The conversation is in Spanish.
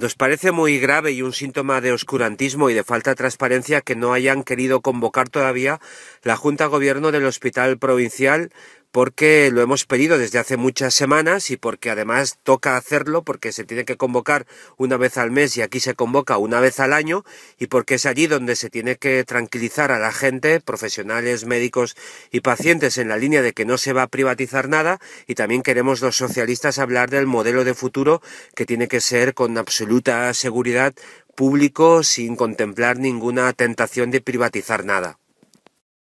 Nos parece muy grave y un síntoma de oscurantismo y de falta de transparencia que no hayan querido convocar todavía la Junta Gobierno del Hospital Provincial porque lo hemos pedido desde hace muchas semanas y porque además toca hacerlo porque se tiene que convocar una vez al mes y aquí se convoca una vez al año y porque es allí donde se tiene que tranquilizar a la gente, profesionales, médicos y pacientes en la línea de que no se va a privatizar nada y también queremos los socialistas hablar del modelo de futuro que tiene que ser con absoluta seguridad público sin contemplar ninguna tentación de privatizar nada.